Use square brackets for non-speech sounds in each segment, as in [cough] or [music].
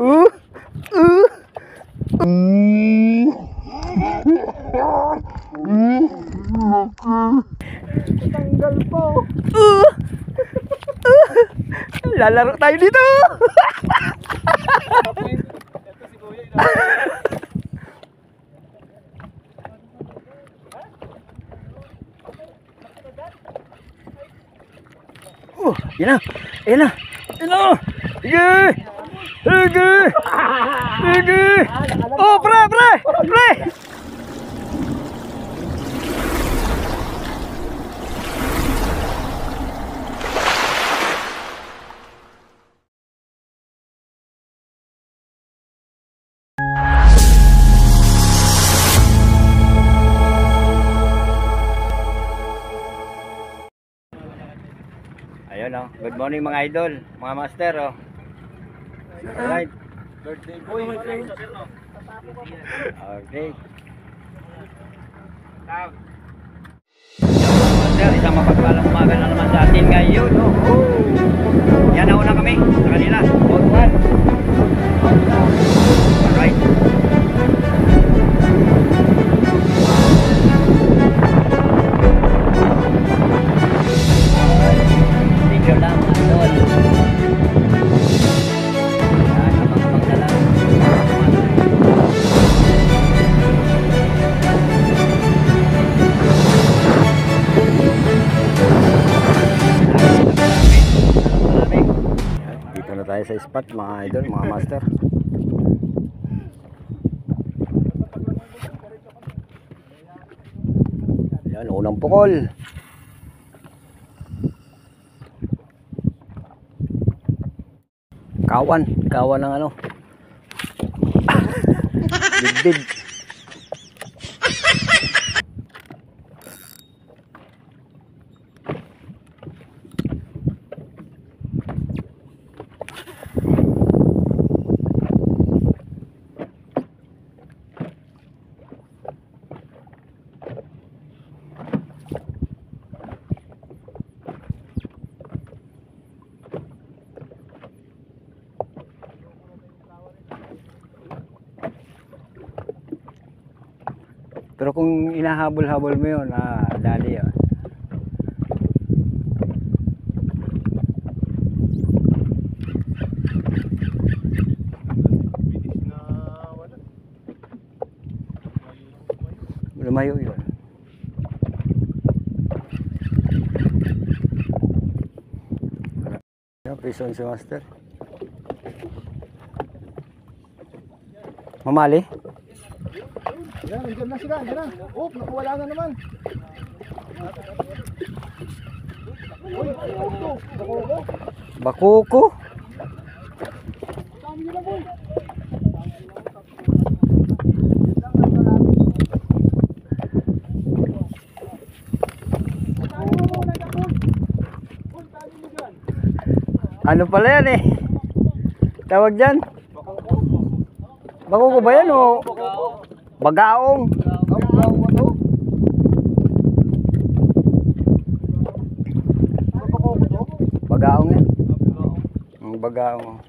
Uh, uh. Tanggal po. Uh. Uh. Lalaro tayo dito. Oh, yan na. Yan na. Yan na. Sige. Sige. Sige. Oh, pre, pre. Pre. Ayun oh. Good morning mga idol, mga master oh. Alright. Birthday boy. Okay. Master, isang mapagpalang umaga na naman sa atin ngayon. Oh. Tayo sa spot mga idol, mga master. Yan, unang pukol. Kawan, kawan ng ano. [laughs] Bidbid. Pero kung inahabol-habol mo yun, ah, dali yun. Lumayo yun. Prison si Master. Mamali? Yan, nandiyan na sila. Yan na. Oh, nakawala na naman. Uy, nakoko. Nakoko. Bakuko? Dami nila, boy. Ano pala yan eh? Tawag dyan? Bakuko ba yan o? Bagaong? Bagaong yan. Ang bagaong.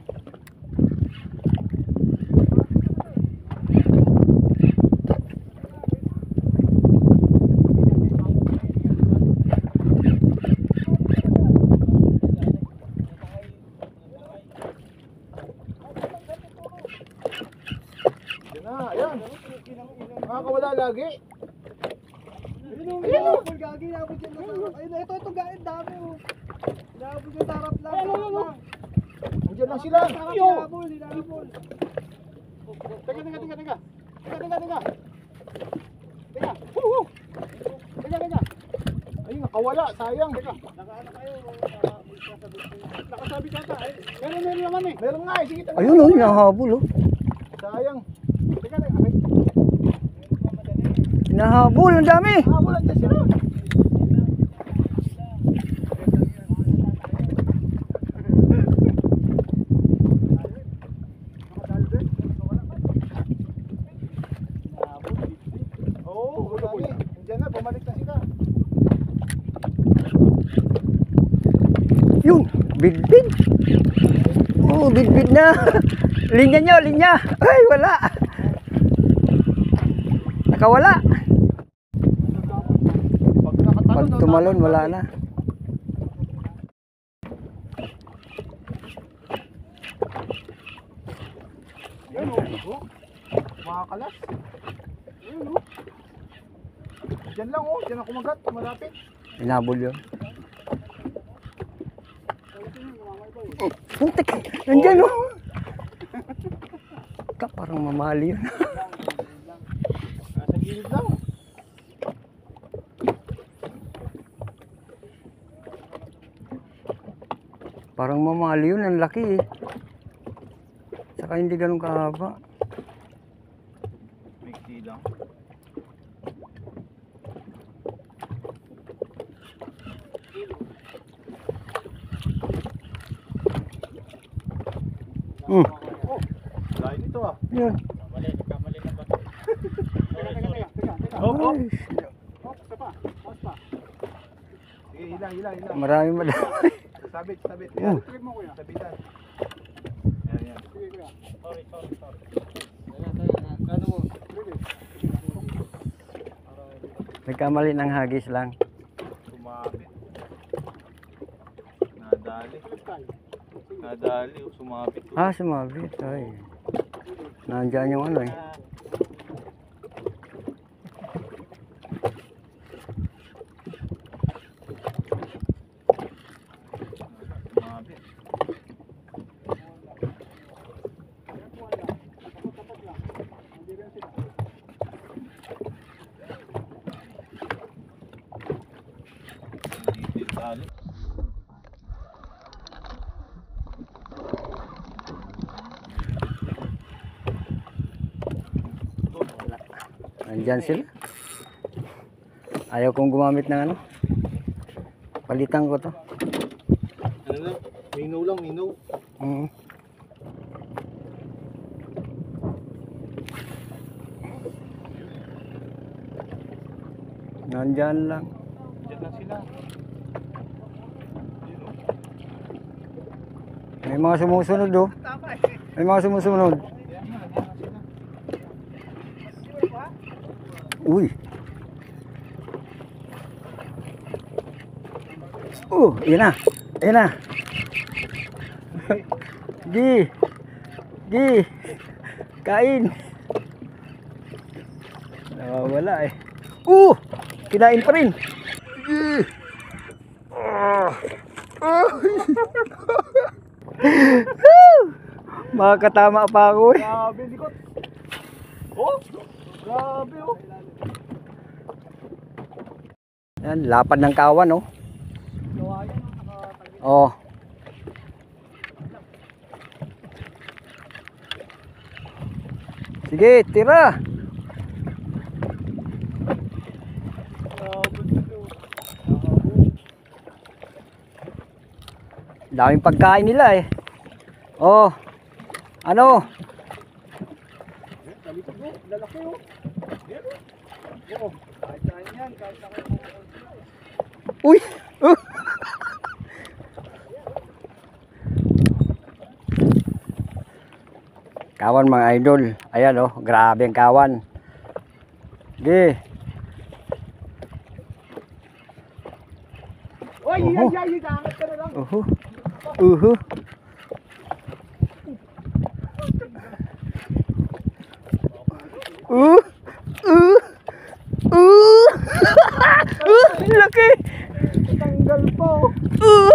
Yan na, ayan. Nakakawala lagi. Ayun o, inabot gagi, inabot yung masarap. Ayun, ito, ito, gain, dami o. Inabot yung sarap lang, sarap lang. Nandiyan lang sila. Sarap, inabol, inabol. Teka, teka, teka, teka. Teka, teka, teka. Teka. Woo, woo. Teka, teka. Ayun, nakawala. Sayang. Teka. Nakasabit yata. Ay, Meron, meron naman eh. Meron nga eh. Sige, teka. Ayun o, hinahabol o. Sayang. Teka, teka. Ay, Hinahabol, ang dami. ah, wala dyan sila. Oo, wala. Nandiyan na, bumalik na sila. Yun, big big. Oh, bidbid na. [laughs] linya nyo, linya. Ay, wala. Nakawala. Pag tumalon, wala na. Yan o. Oh. Mga kalas. Ayun o. Diyan lang o. Diyan ang kumagat. Malapit. Inabol yun. Oh, putik. Nandyan oh. Ka, parang mamali yun. [laughs] Gilid lang. Parang mamali yun. Ang laki eh. Saka hindi ganun kahaba. Mixi lang. Hmm. Oh. Dahil nito ah. Yun. Teka, teka, oh. Ay, Oh, isa pa. Mas pa. Sige, ilang, ilang, ilang. Marami madami. Sabit, sabit. Yan, trip mo kuya. Sabitan. Yan, yan. Sige, kuya. Sorry, sorry, sorry. Ano mo? Nagkamali ng hagis lang. Sumabit. Nadali. Nadali. Sumabit. Ah, sumabit. Ay. Nandyan yung ano eh. Sumabit. Dito yung tali. Nandyan sila. Ayaw kong gumamit ng ano. Palitan ko to. Ano lang? Minaw lang, minaw. Mm. Nandyan lang. Diyan lang sila. May mga sumusunod oh. May mga sumusunod. Uy. Oh, yan na. Yan na. Gi. Gi. Kain. Nawawala eh. Uh! Kinain pa rin. Gi. Ah. [laughs] Ah. Makakatama pa ako eh. Grabe, likot. Oh! Grabe oh. Yan, lapad ng kawan, oh. Oh. Sige, tira. Daming pagkain nila eh. Oh. Ano? Dalipat mo, lalaki oh. Yan oh. Oo. Kahit saan yan, kahit saan kayo pupunta. Uy! Uh! [laughs] Kawan mga idol. Ayan oh, grabe ang kawan. Sige. Oy, Oho. yan, yan, yan, na lang. Uhu. Uhu. Uh. Uh. Uh. uh. Laki. Tanggal po. Uh.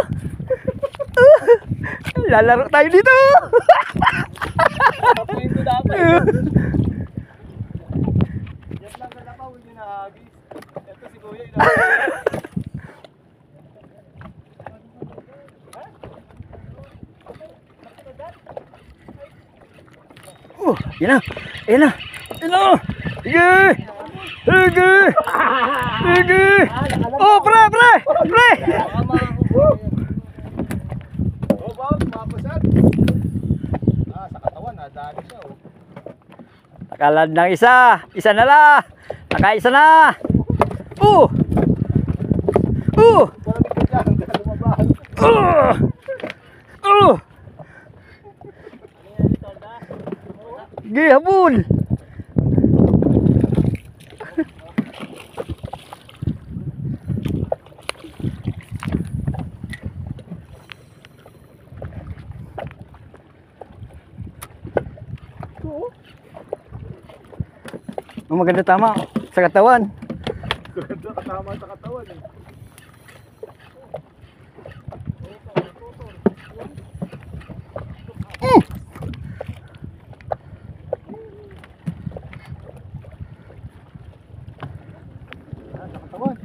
Uh. Lalaro tayo dito. Ito dapat. Uh. Yan lang na lang hindi na hagis. Ito si Kuya. Uh, yan na. Yan na. Yan na. Sige. Sige. Sige. Oh, pre, pre. Pre. Oh, Bob, mapasad. Ah, sa katawan, nadali siya oh. Nakalad ng isa. Isa na la. Nakaisa na. Uh. Uh. Walang ikot lang, lumabas. Uh. Uh. Sige, habol. Oh, maganda tama sa katawan. Ganda kasama sa katawan eh.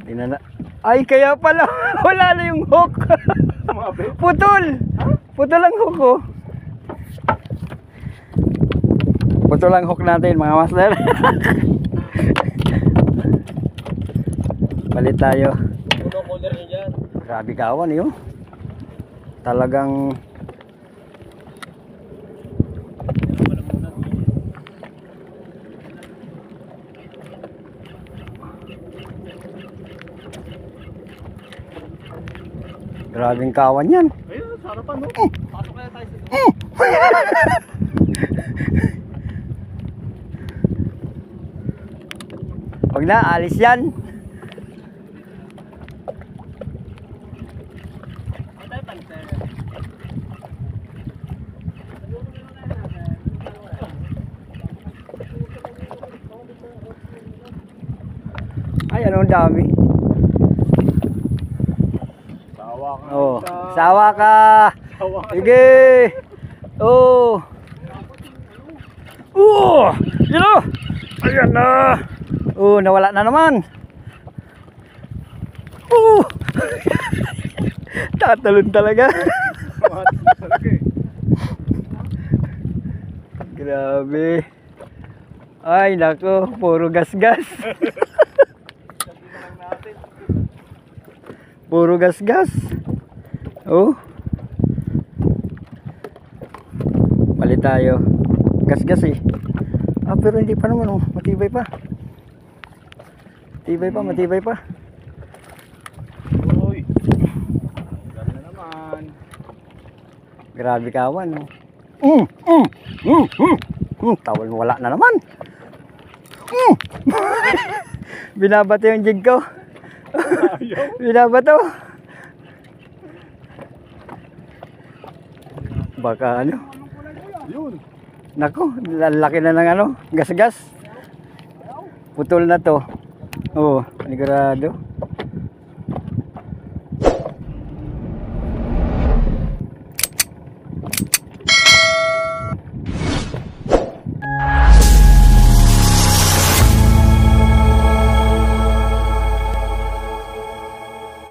Tinana. Ay, kaya pala [laughs] wala na yung hook. Putol. Putol ang hook ko. Putol ang hook natin mga master. Palit tayo. Grabe kawan yun. Talagang Grabing kawan yan. Ayun, sarapan no. Pasok kaya tayo sa [laughs] Wag na, alis yan. Ay, anong dami. Sawa ka. Oh, sawa ka. Sawa ka. Sige. Oh. Oh, yun oh. Ayan na. Oh, nawala na naman. Oh. [laughs] Tatalon talaga. [laughs] Grabe. Ay, nako, puro gas-gas. [laughs] puro gas-gas. Oh. Palit tayo. Gas-gas eh. Ah, pero hindi pa naman oh. Matibay pa. Matibay pa, matibay pa. Uy. Ganda naman. Grabe kawan oh. Mm, mm, mm, mm. Mm, tawal mo wala na naman. Mm. [laughs] Binabato yung jig ko. [laughs] Binabato. Baka ano. Yun. Nako, lalaki na ng ano, gas-gas. Putol na to. Oo, panigurado.